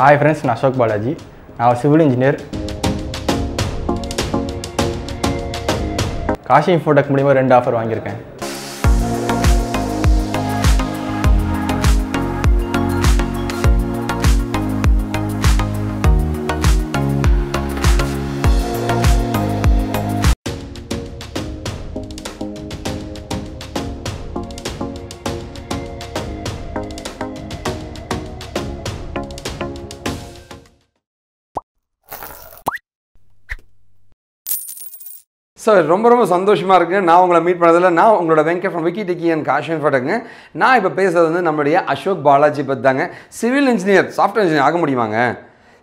Hi friends நான் அசோக் பாலாஜி. நான் ஒரு சிவில் இன்ஜினியர் காஷி இன்ஃபோடெக் மூலிமா ரெண்டு ஆஃபர் வாங்கியிருக்கேன். சார் ரொம்ப ரொம்ப சந்தோஷமாக இருக்குது நான் உங்களை மீட் பண்ணதில் நான் உங்களோட வெங்கட் ஃப்ரம் விக்கி டிக்கி அண்ட் காஷன் ஃபோட்டோங்க நான் இப்போ பேசுறது வந்து நம்முடைய அசோக் பாலாஜி பற்றி தாங்க சிவில் இன்ஜினியர் சாஃப்ட்வேர் இன்ஜினியர் ஆக முடியுமாங்க?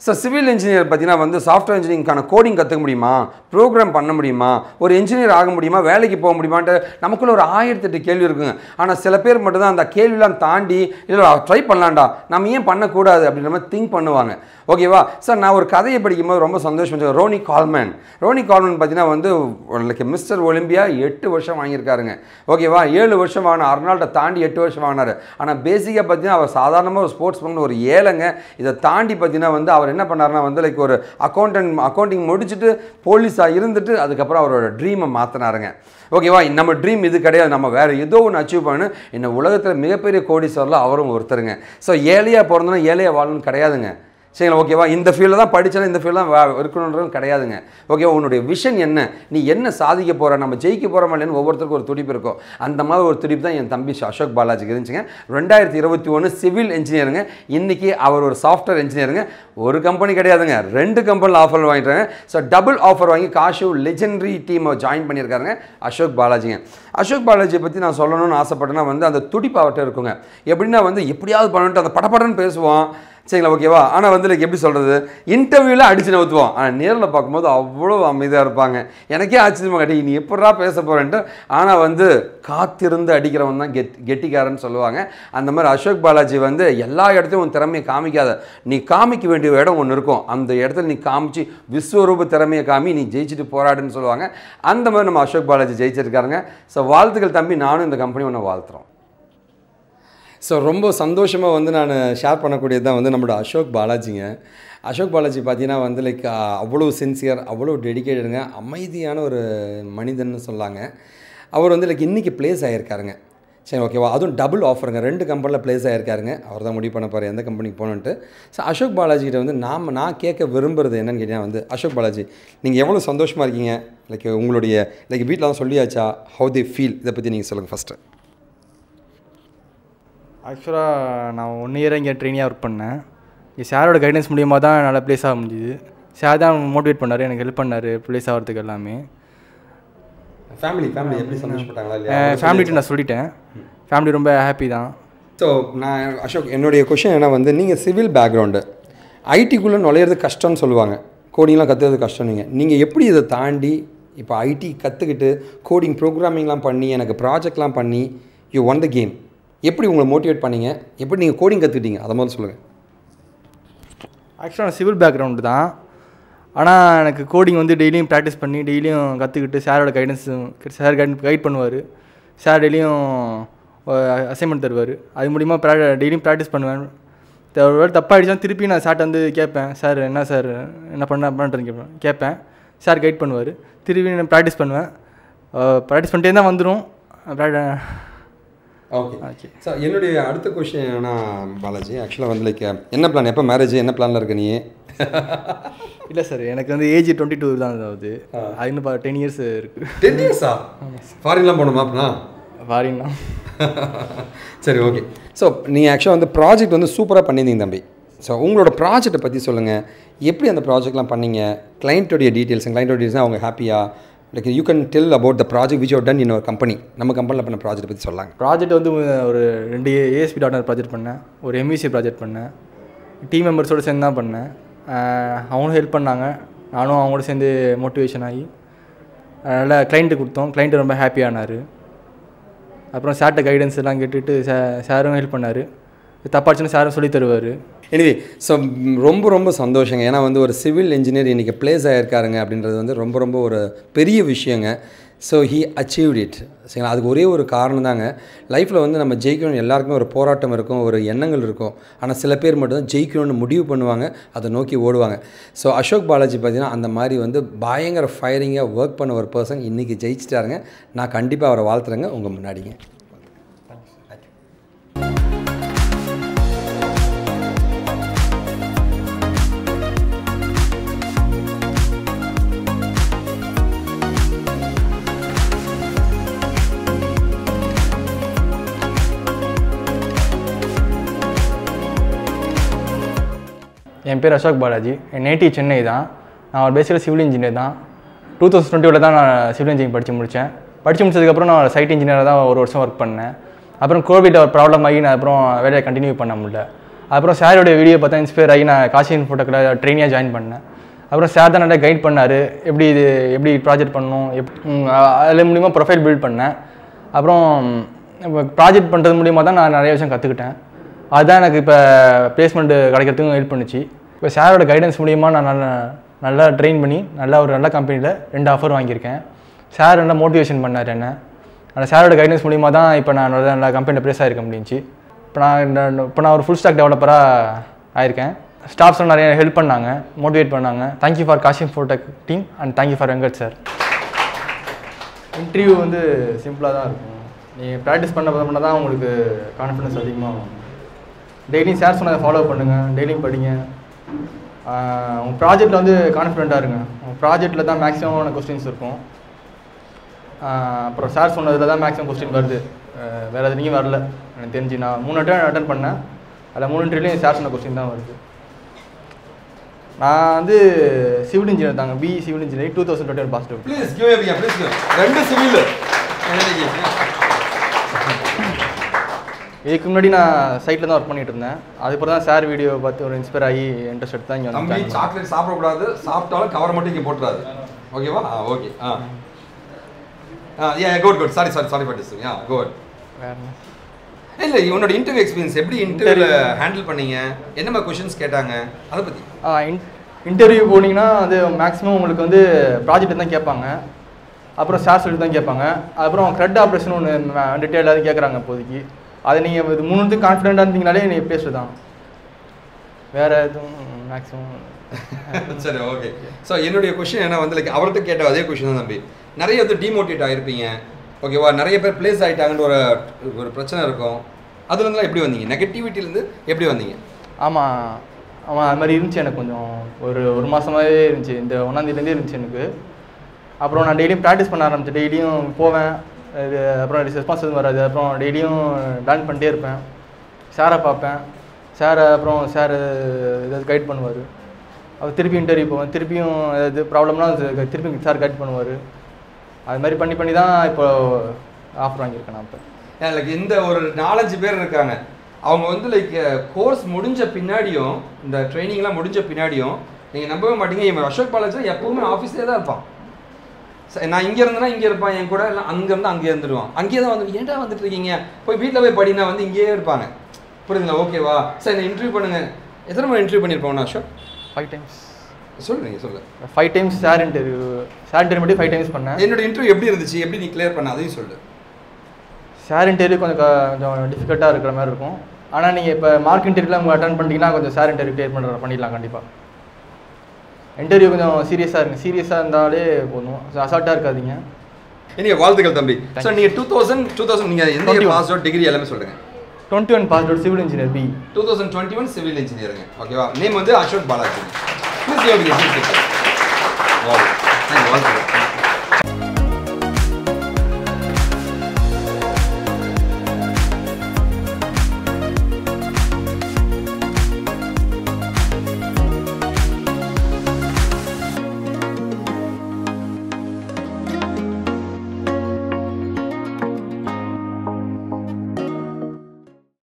சார் சிவில் இன்ஜினியர் பார்த்தீங்கன்னா வந்து சாஃப்ட்வேர் இன்ஜினியரிங்கான கோடிங் கற்றுக்க முடியுமா? ப்ரோக்ராம் பண்ண முடியுமா? ஒரு இன்ஜினியர் ஆக முடியுமா? வேலைக்கு போக முடியுமான்ட்டு நமக்குள்ள ஒரு ஆயிரத்தெட்டு கேள்வி இருக்குங்க. ஆனால் சில பேர் மட்டும்தான் அந்த கேள்வியெலாம் தாண்டி இல்லை ட்ரை பண்ணலாண்டா நம்ம ஏன் பண்ணக்கூடாது? அப்படின்ற மாதிரி திங்க் பண்ணுவாங்க. ஓகேவா சார் நான் ஒரு கதையை படிக்கும்போது ரொம்ப சந்தோஷம் ரோனி கால்மேன் ரோனி கால்மேன் பார்த்தீங்கன்னா வந்து லைக் மிஸ்டர் ஒலிம்பியா எட்டு வருஷம் வாங்கியிருக்காருங்க. ஓகேவா ஏழு வருஷம் வாங்கின அர்னால்ட்டை தாண்டி எட்டு வருஷம் வாங்கினார். ஆனால் பேசிக்காக பார்த்தீங்கன்னா அவர் சாதாரணமாக ஒரு ஸ்போர்ட்ஸ் மேன் ஒரு ஏழைங்க. இதை தாண்டி பார்த்தீங்கன்னா வந்து அவர் என்ன பண்ணாருன்னா வந்து லைக் ஒரு அக்கௌண்டன்ட் அக்கௌண்டிங் முடிச்சுட்டு போலீஸாக இருந்துட்டு அதுக்கப்புறம் அவரோட ட்ரீமை மாற்றினாருங்க ஓகேவா நம்ம ட்ரீம் இது கிடையாது. நம்ம வேறு ஏதோ ஒன்று அச்சீவ் பண்ணு இந்த உலகத்தில் மிகப்பெரிய கோடீஸ்வரில் அவரும் ஒருத்தருங்க. ஸோ ஏழையாக பிறந்தோன்னா ஏழையாக வாழணும்னு கிடையாதுங்க. சரிங்களா? ஓகேவா? இந்த ஃபீல்டில் தான் படித்தாலும் இந்த ஃபீல்டு தான் இருக்கணுன்றதும் கிடையாதுங்க. ஓகேவா? உன்னுடைய விஷன் என்ன? நீ என்ன சாதிக்க போகிற நம்ம ஜெயிக்க போகிறோமா இல்லைன்னு ஒவ்வொருத்தருக்கும் ஒரு துடிப்பு இருக்கும். அந்த மாதிரி ஒரு துடிப்பு தான் என் தம்பி அசோக் பாலாஜிக்கு இருந்துச்சுங்க. ரெண்டாயிரத்தி இருபத்தி ஒன்று சிவில் இன்ஜினியருங்க இன்றைக்கி அவர் ஒரு சாஃப்ட்வேர் இன்ஜினியருங்க ஒரு கம்பெனி கிடையாதுங்க. ரெண்டு கம்பெனியில் ஆஃபர் வாங்கிட்டாங்க. ஸோ டபுள் ஆஃபர் வாங்கி காஷு லெஜெண்டரி டீமை ஜாயின் பண்ணியிருக்காருங்க அசோக் பாலாஜிங்க. அசோக் பாலாஜியை பற்றி நான் சொல்லணும்னு ஆசைப்பட்டேன்னா வந்து அந்த துடிப்பு அவர்கிட்ட இருக்குங்க. எப்படின்னா வந்து எப்படியாவது பண்ணிட்டு அந்த படப்படன்னு பேசுவோம் சரிங்களா ஓகேவா ஆனால் வந்து லைக் எப்படி சொல்கிறது இன்டர்வியூவில் அடிச்சு நவுத்துவோம் ஆனால் நேரில் பார்க்கும்போது அவ்வளோ அமைதியாக இருப்பாங்க. எனக்கே ஆச்சரியமாக கட்டி நீ எப்படா பேச போகிறேன்ட்டு ஆனால் வந்து காத்திருந்து அடிக்கிறவன் தான் கெட் கெட்டிக்காரன்னு சொல்லுவாங்க. அந்த மாதிரி அசோக் பாலாஜி வந்து எல்லா இடத்தையும் உன் திறமையை காமிக்காத. நீ காமிக்க வேண்டிய இடம் ஒன்று இருக்கும். அந்த இடத்துல நீ காமிச்சு விஸ்வரூப திறமையை காமி நீ ஜெயிச்சுட்டு போராடுன்னு சொல்லுவாங்க. அந்த மாதிரி நம்ம அசோக் பாலாஜி ஜெயிச்சிருக்காருங்க. ஸோ வாழ்த்துக்கள் தம்பி. நானும் இந்த கம்பெனி ஒன்று வாழ்த்துறோம். ஸோ ரொம்ப சந்தோஷமாக வந்து நான் ஷேர் பண்ணக்கூடியது தான் வந்து நம்மளோட அசோக் பாலாஜிங்க. அசோக் பாலாஜி பார்த்தீங்கன்னா வந்து லைக் அவ்வளோ சின்சியர் அவ்வளோ டெடிக்கேட்டடுங்க அமைதியான ஒரு மனிதன்னு சொல்லாங்க. அவர் வந்து லைக் இன்றைக்கி ப்ளேஸ் ஆகியிருக்காருங்க சரி ஓகேவா அதுவும் டபுள் ஆஃபருங்க ரெண்டு கம்பெனியில் ப்ளேஸ் ஆகியிருக்காருங்க அவர் தான் முடிவு பண்ண போகிறார் எந்த கம்பெனிக்கு போகணுன்ட்டு ஸோ அசோக் பாலாஜிகிட்ட வந்து நாம் நான் கேட்க விரும்புறது என்னென்னு கேட்டீங்கன்னா வந்து அசோக் பாலாஜி நீங்கள் எவ்வளோ சந்தோஷமாக இருக்கீங்க? லைக் உங்களுடைய லைக் வீட்டில் தான் சொல்லியாச்சா? ஹவு தி ஃபீல் இதை பற்றி நீங்கள் சொல்லுங்கள் ஃபஸ்ட்டு ஆக்சுவலாக நான் ஒன் இயர் இங்கே ட்ரெயினியாக ஒர்க் பண்ணேன். இங்கே சாரோட கைடன்ஸ் மூலியமாக தான் நல்லா ப்ளேஸ் ஆக முடிஞ்சுது. சார் தான் மோட்டிவேட் பண்ணார் எனக்கு ஹெல்ப் பண்ணார் ப்ளேஸ் ஆகிறதுக்கு எல்லாமே. ஃபேமிலி ஃபேமிலி எப்படி சந்தோஷப்பட்டாங்களா இல்லையா? ஃபேமிலிட்டு நான் சொல்லிட்டேன். ஃபேமிலி ரொம்ப ஹாப்பி தான். ஸோ நான் அசோக் என்னுடைய கொஷின் என்ன வந்து நீங்கள் சிவில் பேக்ரவுண்டு ஐடிக்குள்ளே நுழையிறது கஷ்டம்னு சொல்லுவாங்க. கோடிங்லாம் கற்றுறது கஷ்டம் நீங்கள் நீங்கள் எப்படி இதை தாண்டி இப்போ ஐடி கற்றுக்கிட்டு கோடிங் ப்ரோக்ராமிங்லாம் பண்ணி எனக்கு ப்ராஜெக்ட்லாம் பண்ணி யூ ஒன் த கேம் எப்படி உங்களை மோட்டிவேட் பண்ணீங்க? எப்படி நீங்கள் கோடிங் கற்றுக்கிட்டீங்க அதை மாதிரி சொல்லுங்கள் ஆக்சுவலாக நான் சிவில் பேக்ரவுண்டு தான். ஆனால் எனக்கு கோடிங் வந்து டெய்லியும் ப்ராக்டிஸ் பண்ணி டெய்லியும் கற்றுக்கிட்டு சாரோட கைடன்ஸ் சார் கைட் கைட் பண்ணுவார். சார் டெய்லியும் அசைன்மெண்ட் தருவார். அது மூலிமா ப்ரா டெய்லியும் ப்ராக்டிஸ் பண்ணுவேன். த- ஒரு தப்பாகிடுச்சா திருப்பி நான் சார்ட்ட வந்து கேட்பேன். சார் என்ன சார் என்ன பண்ண பண்ணுறேன்னு கேட்பேன். கேட்பேன். சார் கைட் பண்ணுவார். திருப்பி நான் ப்ராக்டிஸ் பண்ணுவேன். ப்ராக்டிஸ் பண்ணிட்டே தான் வந்துடும் ஓகே ஓகே ஸோ என்னுடைய அடுத்த கொஷின் என்னன்னா பாலாஜி ஆக்சுவலாக வந்து லைக் என்ன பிளான் எப்போ மேரேஜ் என்ன பிளானில் இருக்க நீ? இல்லை சார் எனக்கு வந்து ஏஜ் டுவெண்ட்டி டூ தான் ஆகுது. அது இன்னும் டென் இயர்ஸ் இருக்குது டென் இயர்ஸா ஃபாரின்லாம் போகணுமா அப்படின்னா ஃபாரின்னா சரி ஓகே ஸோ நீங்கள் ஆக்சுவலாக வந்து ப்ராஜெக்ட் வந்து சூப்பராக பண்ணியிருந்தீங்க தம்பி. ஸோ உங்களோட ப்ராஜெக்ட்டை பற்றி சொல்லுங்கள் எப்படி அந்த ப்ராஜெக்ட்லாம் பண்ணீங்க? கிளைண்ட்டோடைய டீட்டெயில்ஸ் கிளைண்ட்டோட டீட்டெயில்ஸ் அவங்க ஹாப்பியாக like you can tell about the project which done in ஒரு கம்பெனி நம்ம கம்பெனியில் பண்ண ப்ராஜெக்ட் பற்றி சொல்லலாம் ப்ராஜெக்ட் வந்து ஒரு ரெண்டு ஏஎஸ்பி டாட் ப்ராஜெக்ட் பண்ணேன். ஒரு எம்இசி ப்ராஜெக்ட் பண்ணேன். டீம் மெம்பர்ஸோடு சேர்ந்து தான் பண்ணேன். அவனும் அவங்களும் ஹெல்ப் பண்ணாங்க. நானும் அவங்களோட சேர்ந்து மோட்டிவேஷன் ஆகி நல்லா கிளைண்ட்டு கொடுத்தோம். கிளைண்ட்டு ரொம்ப ஹாப்பியானார் அப்புறம் சார்ட்ட கைடன்ஸ் எல்லாம் கேட்டுட்டு சே சாரும் ஹெல்ப் பண்ணார். தப்பாச்சுன்னு சாரும் சொல்லி தருவார். எனிவே ஸோ ரொம்ப ரொம்ப சந்தோஷங்க. ஏன்னா வந்து ஒரு சிவில் இன்ஜினியர் இன்றைக்கி ப்ளேஸ் ஆகியிருக்காருங்க அப்படின்றது வந்து ரொம்ப ரொம்ப ஒரு பெரிய விஷயங்க. ஸோ ஹீ அச்சீவ்ட் இட் சரிங்களா? அதுக்கு ஒரே ஒரு காரணம் தாங்க. லைஃப்பில் வந்து நம்ம ஜெயிக்கணும் எல்லாருக்குமே ஒரு போராட்டம் இருக்கும் ஒரு எண்ணங்கள் இருக்கும். ஆனால் சில பேர் மட்டும் தான் ஜெயிக்கணும்னு முடிவு பண்ணுவாங்க அதை நோக்கி ஓடுவாங்க. ஸோ அசோக் பாலாஜி பார்த்தீங்கன்னா அந்த மாதிரி வந்து பயங்கர ஃபயரிங்காக ஒர்க் பண்ண ஒரு பர்சன் இன்றைக்கி ஜெயிச்சிட்டாருங்க. நான் கண்டிப்பாக அவரை வாழ்த்துறேங்க. உங்கள் முன்னாடிங்க. என் பேர் அசோக் பாலாஜி. என் நேட்டிவ் சென்னை தான். நான் ஒரு பேசிக்கல் சிவில் இன்ஜினியர் தான். டூ தௌசண்ட் டுவெண்ட்டியில் தான் நான் சிவில் இன்ஜினியரிங் படித்து முடித்தேன் படித்து முடிச்சதுக்கப்புறம் நான் சைட் இன்ஜினியராக தான் ஒரு வருஷம் ஒர்க் பண்ணேன். அப்புறம் கோவிட் ஒரு ப்ராப்ளம் ஆகி நான் அப்புறம் வேலையை கண்டினியூ பண்ண முடியல. அப்புறம் சாரோடைய வீடியோ பார்த்தா இன்ஸ்பயர் ஆகி நான் காசின் ஃபோட்டோக்கில் ட்ரெயினியாக ஜாயின் பண்ணேன். அப்புறம் சார் தான் நல்லா கைட் பண்ணார். எப்படி இது எப்படி ப்ராஜெக்ட் பண்ணணும் எப் அதில் மூலிமா ப்ரொஃபைல் பில்ட் பண்ணேன். அப்புறம் ப்ராஜெக்ட் பண்ணுறது மூலிமா தான் நான் நிறைய விஷயம் கற்றுக்கிட்டேன் அதுதான் எனக்கு இப்போ பிளேஸ்மெண்ட்டு கிடைக்கிறதுக்கும் ஹெல்ப் பண்ணுச்சு. இப்போ சாரோட கைடன்ஸ் மூலியமாக நான் நல்லா நல்லா ட்ரெயின் பண்ணி நல்லா ஒரு நல்ல கம்பெனியில் ரெண்டு ஆஃபர் வாங்கியிருக்கேன். சார் நல்லா மோட்டிவேஷன் பண்ணார் என்ன? அந்த சாரோட கைடன்ஸ் மூலியமாக தான் இப்போ நான் நல்ல நல்ல கம்பெனியில் ப்ளேஸ் ஆகிருக்க முடிஞ்சு இப்போ நான் இப்போ நான் ஒரு ஃபுல் ஸ்டாக் டெவலப்பராக ஆயிருக்கேன். ஸ்டாஃப்ஸ்லாம் நிறைய ஹெல்ப் பண்ணாங்க மோட்டிவேட் பண்ணாங்க. தேங்க்யூ ஃபார் காஷிம் ஃபோட்டக் team and thank you for Venkat sir interview வந்து சிம்பிளாக தான் இருக்கும். நீங்கள் ப்ராக்டிஸ் பண்ண பண்ண தான் உங்களுக்கு கான்ஃபிடன்ஸ் அதிகமாகும். டெய்லியும் சார் சொன்னதை ஃபாலோ பண்ணுங்கள் டெய்லியும் படிங்க. உங்கள் ப்ராஜெக்டில் வந்து கான்ஃபிடென்ட்டாக இருங்க. உங்கள் ப்ராஜெக்டில் தான் மேக்ஸிமமான கொஸ்டின்ஸ் இருக்கும். அப்புறம் சார் சொன்னதில் தான் மேக்ஸிமம் கொஸ்டின் வருது. வேறு எதுலேயும் வரல. எனக்கு தெரிஞ்சு நான் மூணு அட்டன் அட்டன் பண்ணேன். அதில் மூணு இன்டர்வியூலையும் சார் சொன்ன கொஸ்டின் தான் வருது. நான் வந்து சிவில் இன்ஜினியர் தாங்க. B civil engineering two thousand twenty pass two please give please ரெண்டு சிவில் இதுக்கு முன்னாடி நான் சைட்டில் தான் ஒர்க் பண்ணிட்டு இருந்தேன். அதுக்கப்புறம் தான் சார் வீடியோ பார்த்து ஒரு இன்ஸ்பயர் ஆகி இன்ட்ரெஸ்ட் எடுத்து தான் இங்கே வந்து சாக்லேட் சாப்பிடக்கூடாது சாப்பிட்டாலும் கவர் மட்டும் இங்கே போட்டுறாது. ஓகேவா ஆ ஓகே ஆ. ஆ ஏ good good sorry sorry sorry டிஸ் ஆ குட் இல்லை உன்னோட இன்டர்வியூ எக்ஸ்பீரியன்ஸ் எப்படி இன்டர்வியூல ஹேண்டில் பண்ணீங்க? என்ன மாதிரி கொஷின்ஸ் கேட்டாங்க? அதை பற்றி இன்டர்வியூ போனீங்கன்னா அது மேக்ஸிமம் உங்களுக்கு வந்து ப்ராஜெக்ட் தான் கேட்பாங்க. அப்புறம் சார் சொல்லி தான் கேட்பாங்க. அப்புறம் க்ரெட் ஆப்ரேஷன் ஒன்று டீட்டெயிலாக கேட்குறாங்க இப்போதைக்கு. அதை நீங்கள் இது மூணுத்துக்கும் கான்ஃபிடென்ட்டாக இருந்தீங்கனாலே நீங்கள் பேசுறது தான் வேறு எதுவும் மேக்ஸிமம் சரி ஓகே ஸோ என்னுடைய கொஷின் என்ன வந்து லைக் அவர்கிட்ட கேட்ட அதே கொஷின் தான் தம்பி. நிறைய வந்து டிமோட்டிவேட் ஆகிருப்பீங்க ஓகேவா நிறைய பேர் பிளேஸ் ஆகிட்டாங்கன்ற ஒரு ஒரு பிரச்சனை இருக்கும். அதுலேருந்துலாம் எப்படி வந்தீங்க? நெகட்டிவிட்டிலேருந்து எப்படி வந்தீங்க? ஆமாம் ஆமாம் அது மாதிரி இருந்துச்சு எனக்கு கொஞ்சம். ஒரு ஒரு மாதமாகவே இருந்துச்சு. இந்த ஒன்றாந்தேதிலேருந்தே இருந்துச்சு எனக்கு. அப்புறம் நான் டெய்லியும் ப்ராக்டிஸ் பண்ண ஆரம்பிச்சேன். டெய்லியும் போவேன். இது அப்புறம் ரெஸ்பான்ஸ் எதுவும் வராது. அப்புறம் டெய்லியும் டான்ஸ் பண்ணிட்டே இருப்பேன். சாரை பார்ப்பேன். சாரை அப்புறம் சார் ஏதாவது கைட் பண்ணுவார். அவர் திருப்பி இன்டர்வியூ போவேன். திருப்பியும் ஏதாவது ப்ராப்ளம்னா திருப்பி சார் கைட் பண்ணுவார். அது மாதிரி பண்ணி பண்ணி தான் இப்போ ஆஃபர் வாங்கியிருக்கேன் நான் இப்போ. லைக் இந்த ஒரு நாலஞ்சு பேர் இருக்காங்க. அவங்க வந்து லைக் கோர்ஸ் முடிஞ்ச பின்னாடியும் இந்த ட்ரைனிங்லாம் முடிஞ்ச பின்னாடியும் நீங்கள் நம்பவே மாட்டீங்க. இவன் அசோக் பாலாஜி எப்பவுமே ஆஃபீஸ்லேயே தான் இருப்பான். நான் இங்கே இருந்தேன்னா இங்கே இருப்பான் என் கூட இல்லை அங்கே இருந்தால் அங்கே இருந்துருவான். அங்கேயே தான் வந்து ஏன்டா வந்துட்டு இருக்கீங்க? போய் வீட்டில் போய் படினா வந்து இங்கேயே இருப்பாங்க. புரியுதுங்களா? ஓகேவா சார் என்ன இன்டர்வியூ பண்ணுங்க. எத்தனை முறை இன்டர்வியூ பண்ணியிருப்போம் அசோக்? ஃபைவ் டைம்ஸ் சொல்லுங்க சொல்லு. Five times sir interview sir interview மட்டும் ஃபைவ் டைம்ஸ் பண்ணேன். என்னோட இன்டர்வியூ எப்படி இருந்துச்சு? எப்படி நீ கிளியர் பண்ண? அதையும் சொல்லு. சார் இன்டர்வியூ கொஞ்சம் கொஞ்சம் டிஃபிகல்ட்டாக இருக்கிற மாதிரி இருக்கும். ஆனால் நீங்கள் இப்போ மார்க் இன்டர்வியூலாம் உங்கள் அட்டன் பண்ணிட்டீங்கன்னா கொஞ்சம் சார் இன்டர்வியூ கிளியர் பண்ணுற பண்ணிடலாம் கண்டிப்பாக இன்டர்வியூ கொஞ்சம் சீரியஸாக இருங்க. சீரியஸாக இருந்தாலே போதும். அசால்ட்டாக இருக்காதீங்க. இனிய வாழ்த்துக்கள் தம்பி. சார் நீங்கள் டூ தௌசண்ட் டூ தௌசண்ட் நீங்கள் எந்த 21. பாஸ் அவுட் டிகிரி எல்லாமே சொல்லுங்க. Twenty one pass out civil engineer B two thousand twenty one civil இன்ஜினியருங்க ஓகேவா நேம் வந்து அசோக் பாலாஜி வாழ்த்துக்கள்.